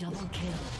Double kill.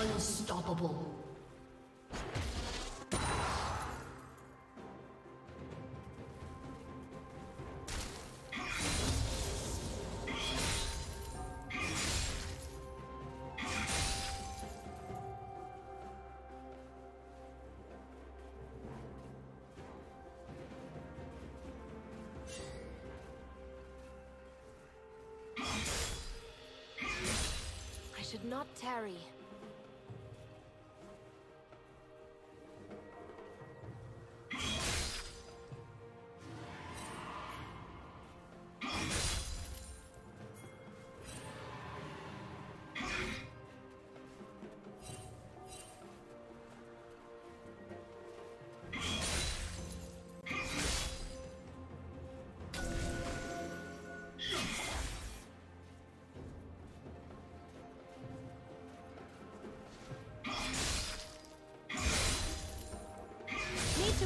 Unstoppable. I should not tarry.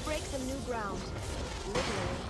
To break some new ground. Literally.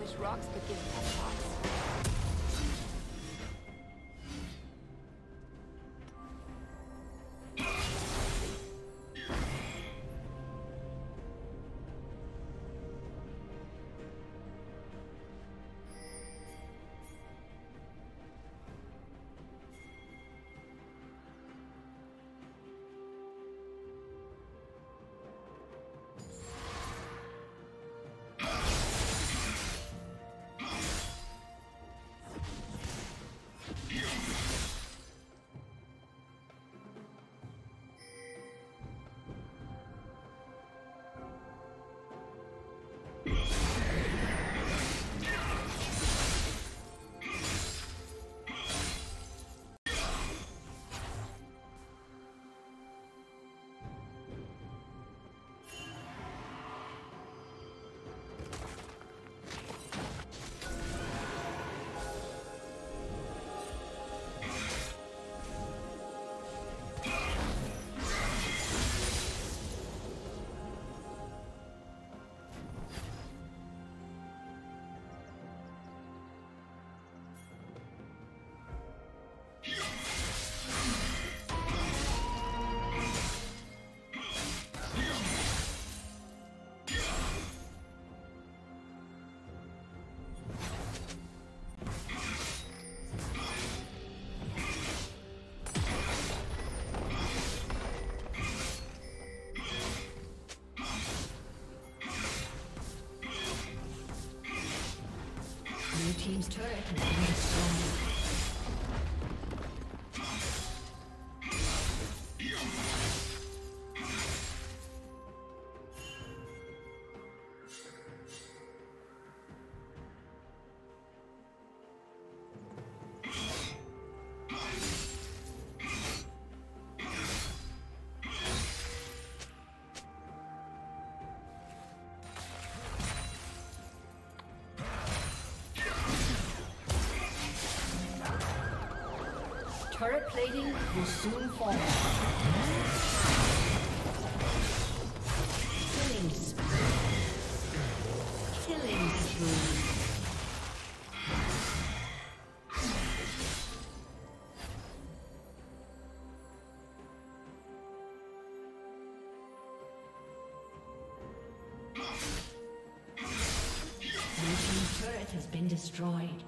Wish rocks could give pep talks. Team's turret plating will soon fall. Killing spree. Killing spree. turret has been destroyed.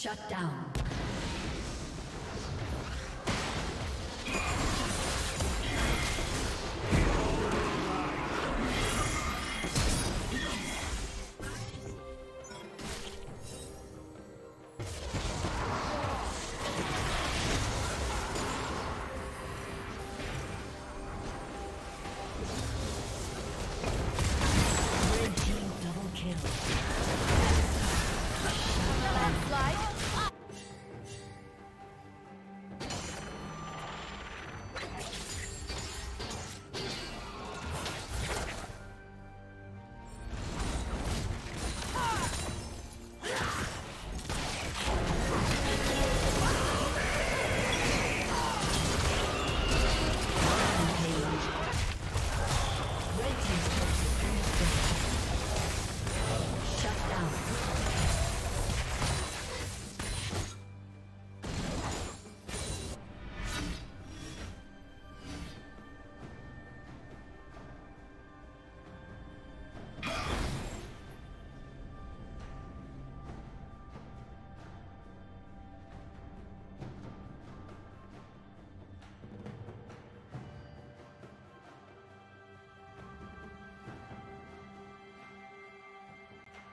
Shut down.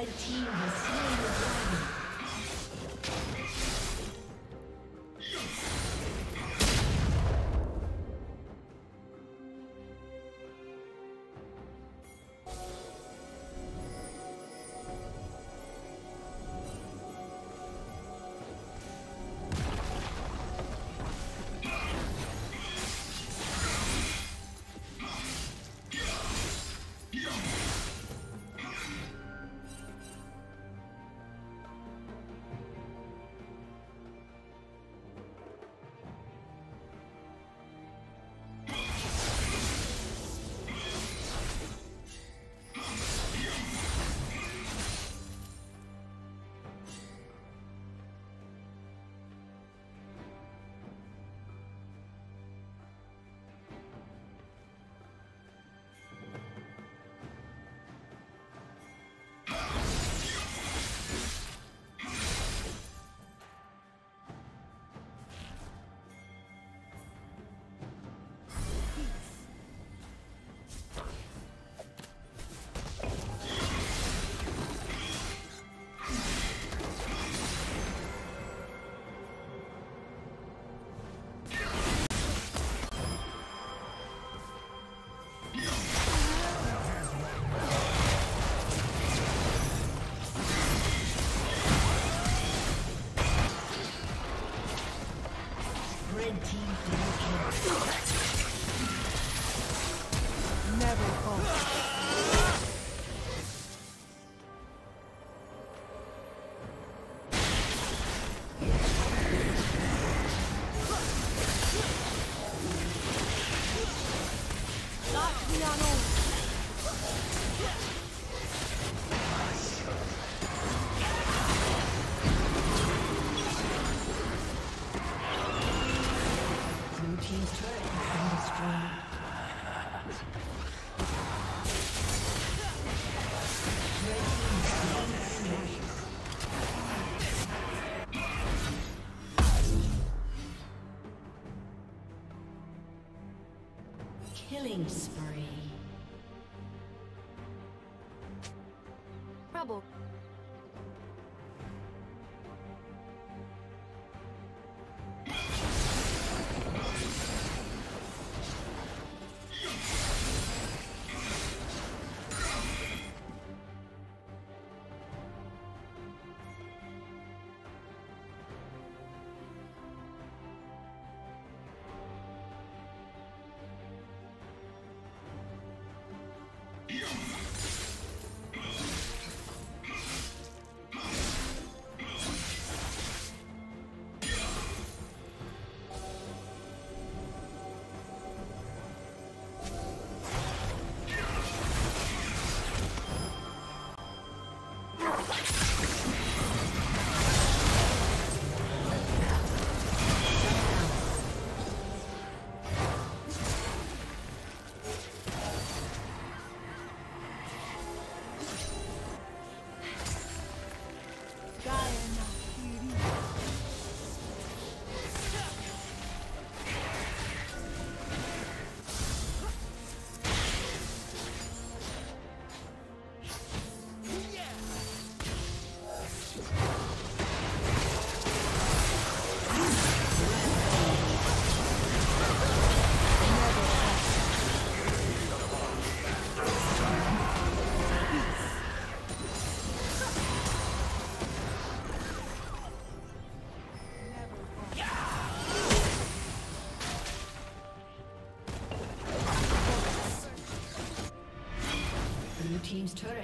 Red team. Killing spree.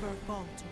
Never falter.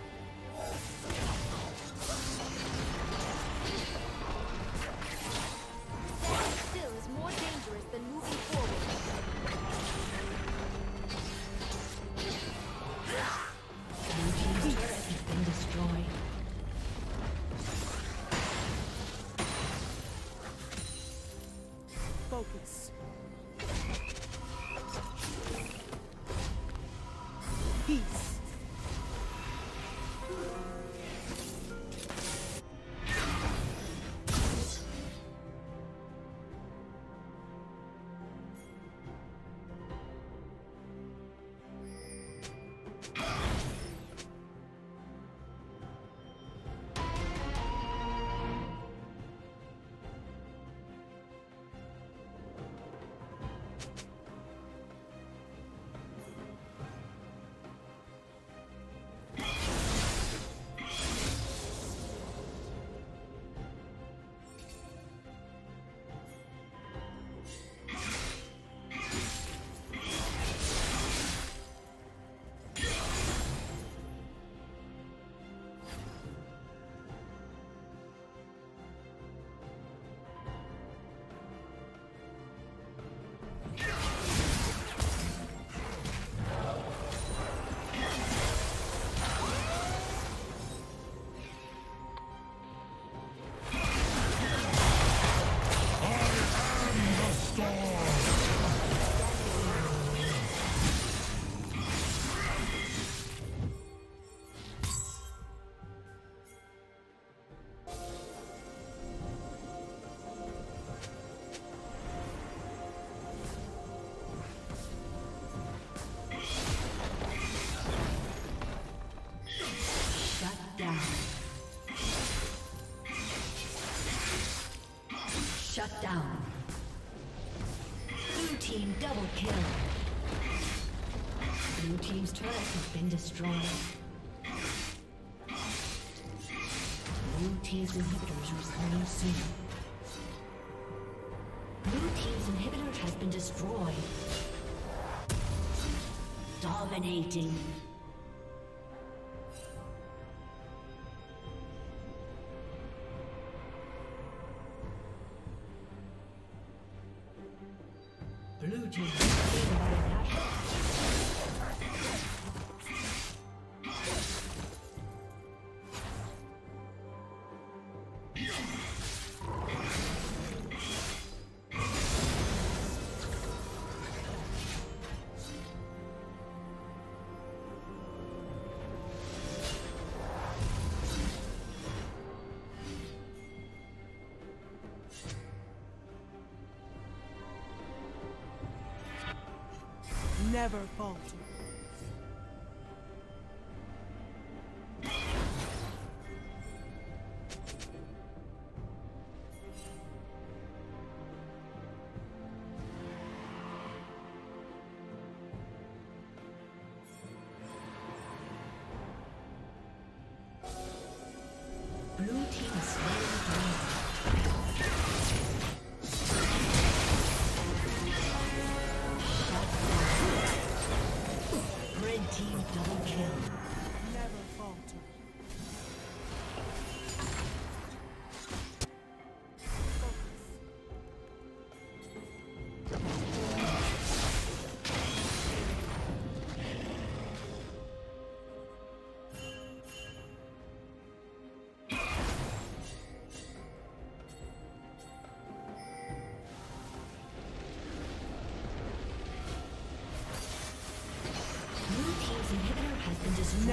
Shut down. Blue team double kill. Blue team's turret has been destroyed. Blue team's inhibitors responding soon. Blue team's inhibitor has been destroyed. Dominating. Never falter.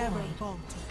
Never falter.